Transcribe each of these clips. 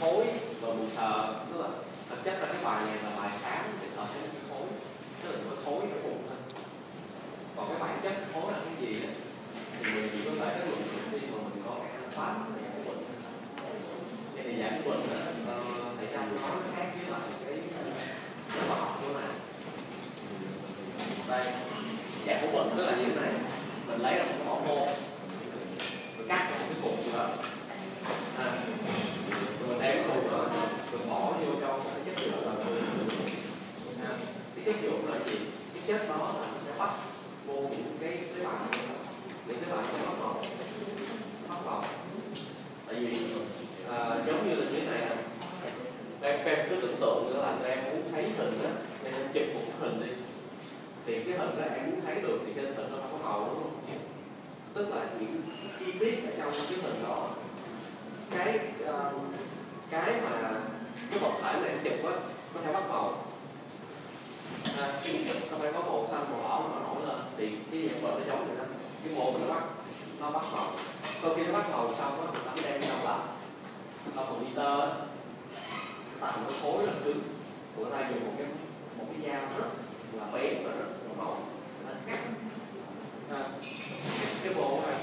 khối và mình sờ, tức là thực chất là cái bài này là bài khám để sờ đến cái khối, tức là cái khối nó vùng thôi. Còn cái bản chất khối là cái gì á, thì mình chỉ có thể cái luận được khi mà mình có cái để giải quyết vậy thì giải quyết bệnh là ờ, thầy trong nói nó khác với lại cái cái khoa học của này ừ, đây, giải quyết bệnh tức là như thế này. Mình lấy ra một cái mẫu mình cắt ra một cái cục như vậy à, rồi mình đem cái cục đó mình bỏ vô trong cái chất liệu là à, cái chất liệu là gì cái chất đó là nó sẽ bắt vô những cái tế bào để tế bào sẽ bắt đầu bắt đầu tại vì à, giống như là như thế này nè. Em em cứ tưởng tượng nữa là em muốn thấy hình á. Em chụp một cái hình đi. Thì cái hình đó em muốn thấy được thì trên hình nó không có màu đúng không? Tức là những chi tiết ở trong cái hình đó. Cái uh, cái mà cái vật thể mà em chụp á nó sẽ bắt màu nó phải có bộ xanh màu đỏ nó nổi lên. Thì cái dạng vật nó giống vậy đó cái mô nó bắt nó bắt màu sau khi nó bắt màu xong á người đen mới đem ra lại trong đi tơ tạo một khối là cứng của tay ta dùng một cái một cái dao rất là bé và rất là mỏng. Nó cắt. À, cái bộ này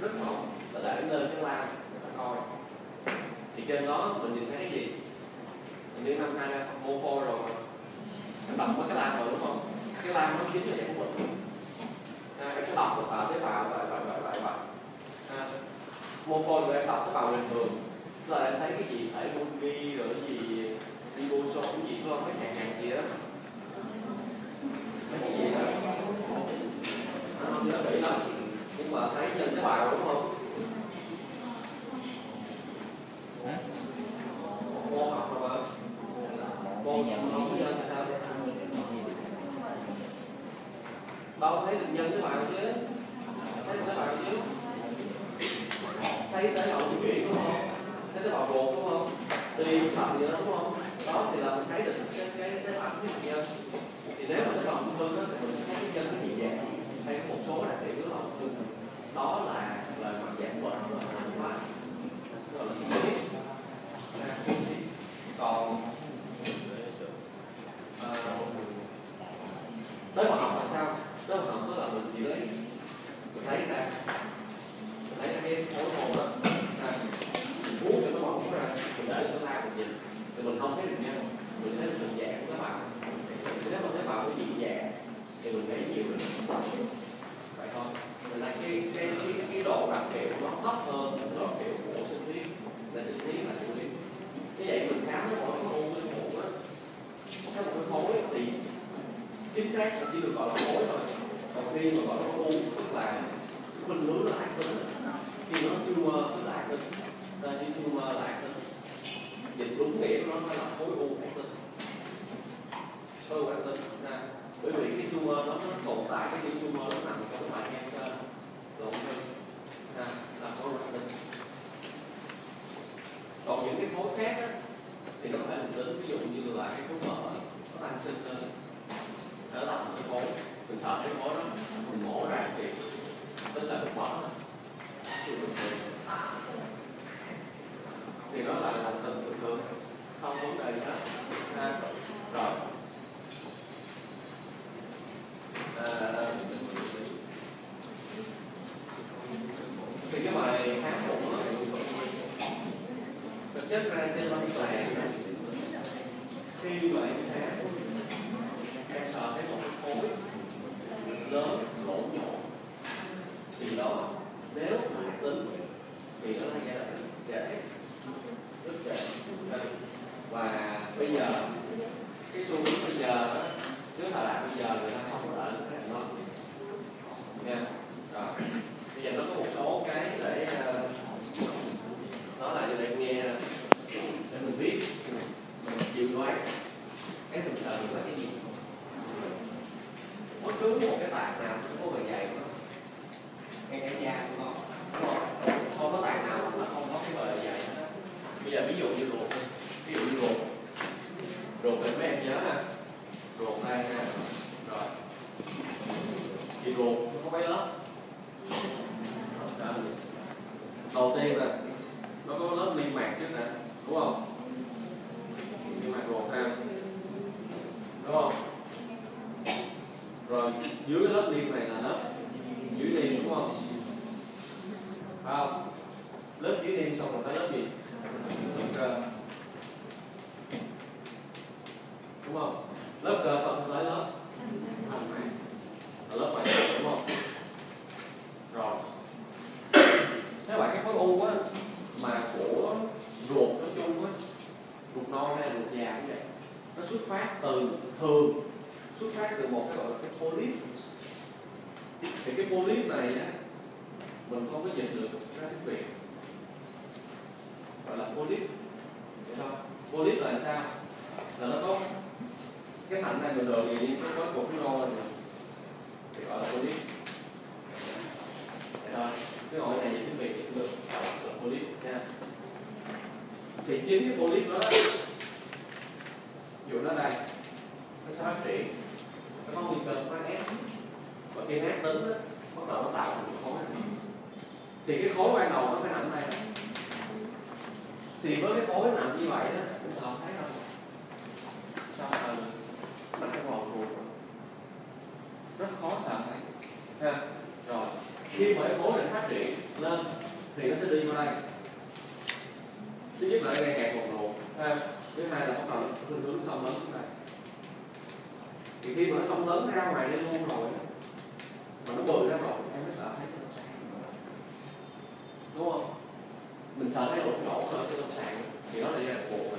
rất mỏng. Và để lên cái lam người ta coi. Thì trên đó mình nhìn thấy cái gì? Mình như năm hai mô phôi rồi nó em với cái lan rồi đúng không? Cái lan nó khiến cho dạng bệnh à, em sẽ đọc vào tế bào vậy vậy vậy vậy vậy à, mô phôi rồi em đọc tế bào bình thường. Là em thấy cái gì thể Golgi rồi cái gì ribosome cái gì không cái hàng hàng gì đó cái gì đó nó không là kỹ lắm nhưng mà thấy trên tế bào đúng không mô học rồi mà mô nhận không có nhân là sao đâu thấy được nhân tế bào chứ thấy tế bào chứ thấy cái bào di chuyển đúng không thấy tế bào ruột đúng không? Tim thận gì đó đúng không? Đó thì là mình thấy được cái cái cái bào cái nhân thì nếu mà tế bào ung thư đó thì mình thấy cái nhân nó bị dạng hay có một số đặc điểm của ung thư đó là lời mặt dạng bệnh và hành hóa gọi là suy còn à, tới bào học là sao? Tới hoạt học tức là mình chỉ lấy mình lấy ra mình lấy ra cái khối mô đó à, mình vuốt cho nó bỏng ra mình để nó la mình nhìn thì mình không thấy được nha mình thấy được hình dạng của các bạn nếu mà thấy bạn có dị dạng thì mình thấy nhiều rồi vậy thôi mình là cái cái cái, cái độ đặc hiệu nó thấp hơn cái độ đặc hiệu của sinh thiết là sinh thiết là sinh thiết cái vậy mình khám nó mỗi cái u cái mũ á theo một cái khối thì khác là chỉ được gọi là khối thôi. Còn khi mà gọi là u, tức là khuynh hướng là ác tính khi nó tumor tức là ác tính ra khi tumor là ác tính dịch đúng nghĩa nó phải là khối u ác tính khối u ác tính ra bởi vì cái tumor nó nó tồn tại, cái tumor ờ, nó nằm trong bài loại cancer lộn hơn thư là khối u ác tính còn những cái khối khác á, thì nó có thể mình tính ví dụ như là cái khối mỡ nó tăng sinh lên nó tạo một cái khối mình sợ cái khối đó mình mổ ra thì tức là quá thì nó lại là tình bình thường không vấn đề gì hết ha à, rồi. À, thì cái bài kháng của nó thực chất ra trên văn toàn khi mà em khám sợ thấy một khối lớn thì đó nếu mà tính thì nó là giai đoạn dễ rất dễ và bây giờ, cái xu hướng bây giờ đó nếu là đạt bây giờ người giờ ví dụ như ruột ví dụ như ruột. Ruột thì mấy em nhớ ha. Ruột đây ha rồi. Thì ruột nó có mấy lớp. Đầu tiên là nó có lớp liên mạc trước nè, đúng không? Niêm mạc ruột ha. Đúng không? Rồi, dưới lớp liên này là lớp dưới niêm, đúng không? Không. Lớp dưới liên xong là tới lớp gì? Từ thường xuất phát từ một cái gọi là cái polyp. Thì cái polyp này á, mình không có dịch được ra tiếng việt. Gọi là polyp. Hiểu không? Polyp là sao? Là nó có cái thành này bình thường thì nó có cục nó này. Thì gọi là polyp. Thế thôi cái gọi này dịch tiếng việt thì được là polyp nha. Thì chính cái polyp đó dụ nó đây nó sẽ phát triển. Nó có nguy cơ nó ép. Và khi ép tính đó, bắt đầu nó tạo thành khối thì cái khối ban đầu nó phải nằm đây. Thì với cái khối nằm như vậy đó cũng sợ thấy không sao sợ nó cái vòng ruột rất khó sợ thấy. Ha rồi. Khi mà cái khối này phát triển lên thì nó sẽ đi vào đây. Thứ nhất là đây hẹp vòng ruột ha thứ hai là bắt đầu hướng hướng sông lớn xuống thì khi mà nó sông lớn ra ngoài lên luôn rồi mà nó bự ra rồi em mới sợ thấy đúng không? Mình sợ thấy ổ chỗ ở cái lâm sàng thì đó là giai đoạn phụ mà.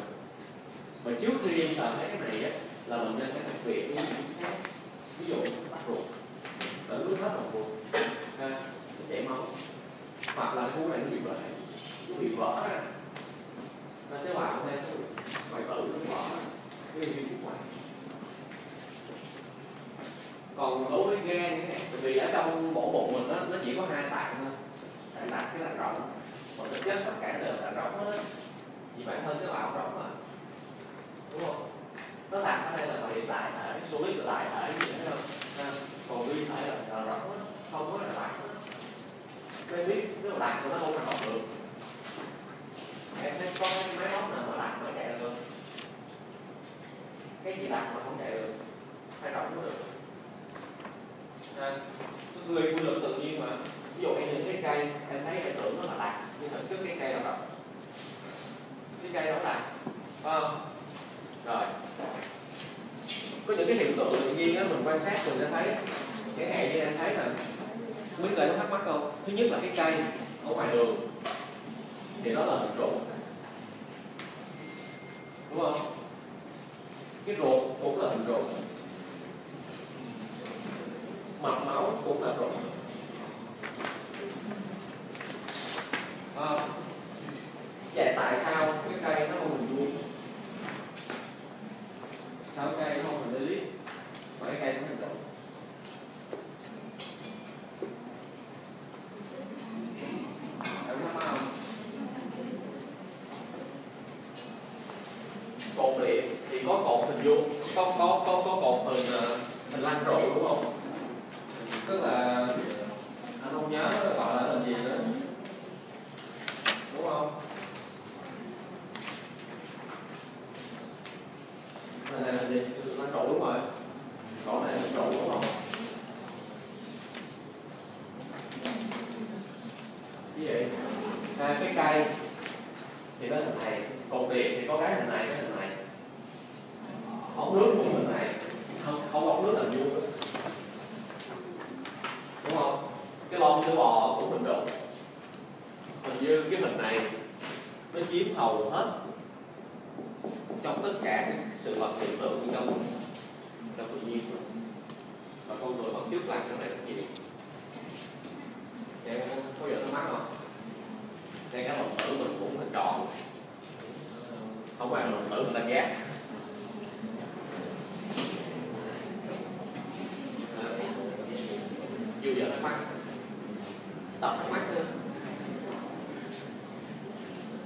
Và trước khi em sợ thấy cái này á là mình nên phải đặc biệt với những khác. Ví dụ bắt ruột. Là nước hết đồng ruột. Ha nó chảy máu. Hoặc là khu này nó bị bể nó bị vỡ ra. Nó tế bào em, nó bị vỡ nó vỡ cái gì khuẩn ngoài còn đối với gan cái này vì ở trong bộ bụng mình đó, nó chỉ có hai tạng thôi. Hai tạng cái tạng rộng còn thực chất tất cả đều là tạng rộng hết. Vì bản thân cái bào rộng mà đúng không nó làm ở đây là gọi điện đại thể solid là đại thể như thế không à, còn vi thể là, là rộng á không có là đại hết đây biết nếu mà đại thì nó không hoạt động được em thấy có cái máy móc nào mà đặt nó chạy được không cái gì đặt mà không chạy được phải rộng mới được à, người quy luật tự nhiên mà. Ví dụ em nhìn cái cây, em thấy em tưởng nó là lạc. Nhưng thực chất cái cây là rộng cái cây đó là không? rồi. Có những cái hiện tượng tự nhiên á, mình quan sát mình sẽ thấy. Cái hệ như em thấy là mấy người nó thắc mắc không? Thứ nhất là cái cây ở ngoài đường. Thì nó là hình trụ đúng không? Cái ruột cũng là hình ruột. Máu cũng là ruột à, vậy tại sao cái cây nó không hình vuông sao cái cây nó không hình elip mà cái cây nó hình trụ em thắc mắc không cột điện thì có cột hình vuông có có có có cột hình ờ, hình lăng trụ đúng không tức là anh không nhớ nó gọi là hình gì nữa đúng không này là hình gì lăng trụ đúng rồi còn này là hình trụ đúng không như vậy à, cái cây thì nó hình này cột điện thì có cái hình này cái hình này ống nước cũng hình này không không ống nước là vuông nữa đúng không cái lon sữa bò cũng hình trụ hình như cái hình này nó chiếm hầu hết trong tất cả các sự vật hiện tượng trong trong tự nhiên. Và con người vẫn chước làm cái này rất nhiều. Vậy có bao giờ nó mắc không? Đây, cái đồng tử mình cũng hình tròn. Không phải là đồng tử mình là giác À, Chưa giờ nó mắc Tập nó mắc nữa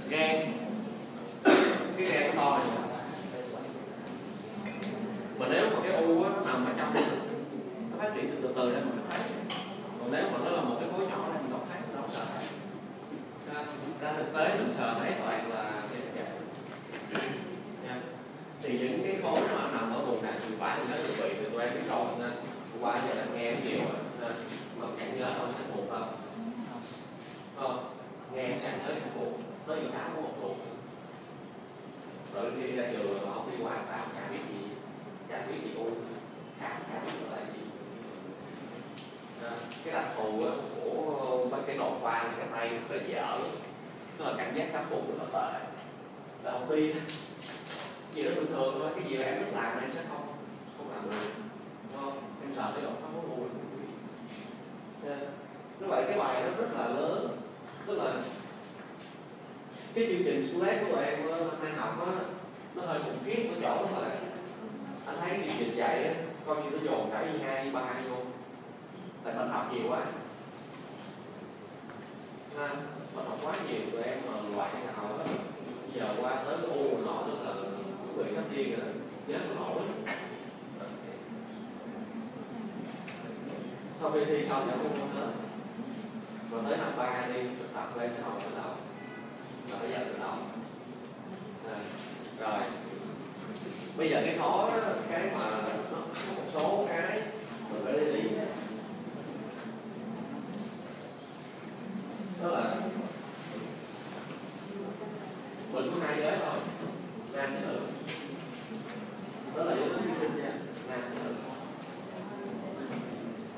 Gan Cái gan nó to này Mà nếu mà cái u á, nó nằm ở trong Nó phát triển từ từ ra mình thấy còn nếu mà nó là một cái khối nhỏ thì mình không thấy mình không sợ. Ra, ra thực tế mình sợ thấy toàn là cái cái Nha. thì những cái khối mà nằm ở vùng đạn sự phải thì nó được bị thì tụi em biết rồi nên qua giờ em nghe nhiều rồi nên mà chẳng nhớ tay, cái tay nó phải dở nó là cảm giác cắt bụng rất là tệ. Là không tin gì đó bình thường thôi, cái gì là em biết làm mà em sẽ không không làm được. Đúng không? Em sợ cái độ không có vui như vậy cái bài nó rất là lớn. Tức là cái chương trình SULET của tụi em năm nay học á, nó hơi khủng khiếp ở chỗ mà anh thấy chương trình dạy á, coi như nó dồn cả y hai y ba vô. Tại mình học nhiều quá sao? Mà nó quá nhiều tụi em mà loại nào đó. Giờ qua tới u nó nọ là chuẩn bị sắp điên rồi đó. Nhớ nổi sau khi thi xong thì không có nữa. Và tới năm ba đi thực tập lên sẽ học tự đầu rồi bây giờ tự động à, rồi. Bây giờ cái khó đó, cái mà nó có một số cái